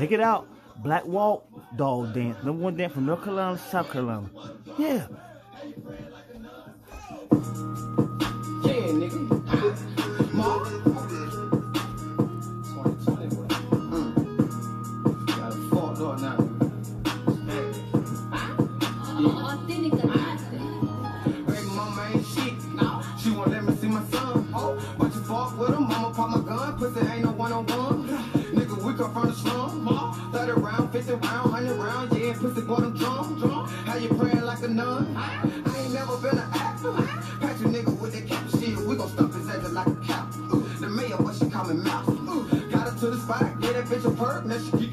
Check it out. Black Walk Dog Dance. Number one dance from North Carolina, South Carolina. Yeah. Yeah, nigga. Mark. Mm. Got you praying like a nun? I ain't never been an actor. Patch you nigga with that cap shit. We gon' stuff his ass like a. Ooh, the mayor, what she call me mouse. Ooh, got her to the spot, get that bitch a perk. Now she geeking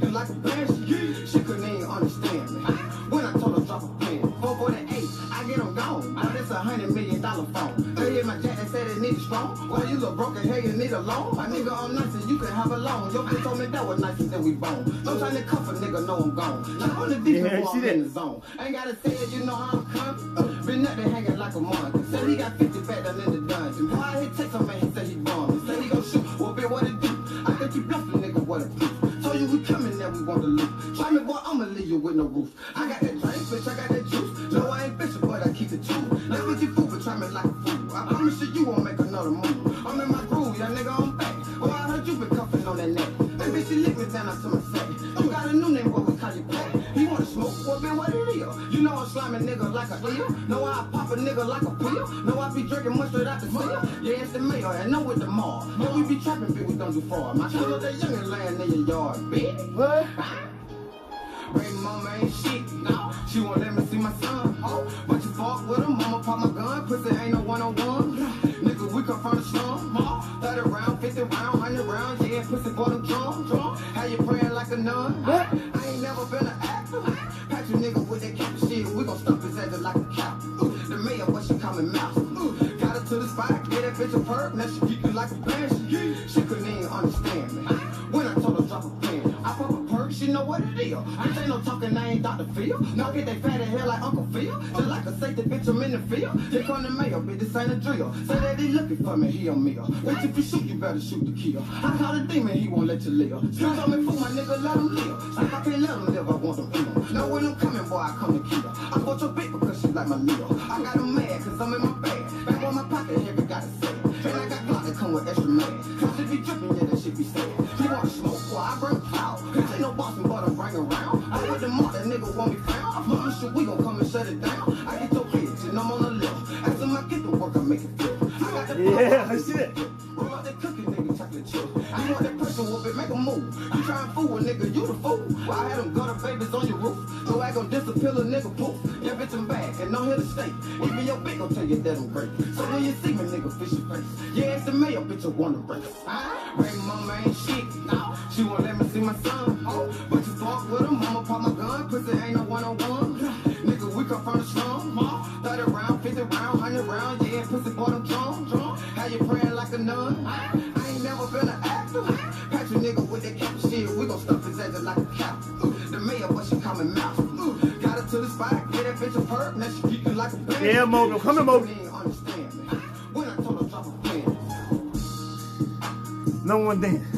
needed. Why you look broken, hell you need a loan? My nigga, I'm nice and you can have a loan. Your bitch told me that was nicer than we bone. No trying to cuff a nigga, know I'm gone. Now on the deep Yeah, see I'm in the zone. Ain't gotta say it, you know how I'm coming. Been up there hanging like a monkey. Said he got 50 back down in the dungeon. Why he take some man, he said he bombed. Said he gon' shoot. Well, bitch, what it do? I think you bluffing, nigga, what it do? Told you we coming that we want to loot. Try me, boy, I'ma leave you with no roof. I got that drink, bitch, I got that juice. No, I promise you, you won't make another move. I'm in my groove, young nigga, I'm back. Oh, I heard you been cuffing on that neck. That bitch, you lick me down to my sack. You got a new name, but we call you Pat. He wanna smoke, well, bitch, what it is? You know I'm slamming nigga like a eel. Know I pop a nigga like a pill. Know I be drinking mustard out the seal. Yeah, it's the mayor, and know with the mall. Yeah, we be trapping, bitch, we don't do fraud. My killer, that youngin' laying in your yard, bitch. What? Baby mama ain't shit. No. She won't let me see my son. Oh. But you fuck with him, mama pop my gun. Pussy ain't no one drunk. drunk. How you praying like a nun? I, I ain't never been an actor. Patch you nigga with that cap shit. We gon' stuff his ass like a cow. Ooh, the mayor, what she call me mouse. Ooh, got her to the spot, get that bitch a perk. Now she geeking like a banshee. She couldn't even understand me. Is. This ain't no talking, I ain't Dr. Phil. Now get that fatty hair like Uncle Phil. Just like a safety bitch, I'm in the field. Here come the mayor, bitch, this ain't a drill. Say that he looking for me, he a meal. Bitch, if you shoot, you better shoot to kill. I call the demon, he won't let you live. Still told me, fool, my nigga, let him live. If I can't let him live, I want him in. Know when I'm coming, boy, I come to kill. I bought your bitch because she like my Leo. I got him mad, cause I'm in my bag. Back on my pocket, heavy, gotta say. And I got Glock that come with extra man. Cause if he dripping, yeah, that shit be sad. He wanna smoke, boy, I bring shut it down. I get your bitch, and I'm on the left. After I get to work, I make it flip. I got the Yeah, I see that. Roll out that cookie, nigga, chocolate chip. I want that person whoop it, make a move. You try and fool a nigga, you the fool. I had them gutter babies on your roof. So I gon' disappear a nigga poof. Yeah, bitch, I'm back, and I'm here to stay. Even your bitch gon' tell you that I'm great. So when you see me, nigga, fish your face. Yeah, it's the mayor, bitch, I wanna break. Baby mama ain't shit. No. She won't let me see my son. Oh, but you fuck with him, mama pop my gun. Pussy ain't no one on one. Pussy boy, I'm drunk. drunk. How you praying like a nun? I ain't never been an actor. Patch you nigga with that cap shit. We gon' stuff his ass like a. Ooh, the mayor, but she mouse. Ooh, got her to the spot, get that bitch a perk. Now she geeking like a bitch. Yeah, Mobile, come here, Mobile. She understand me. When I told her drop a pen. Number one dance.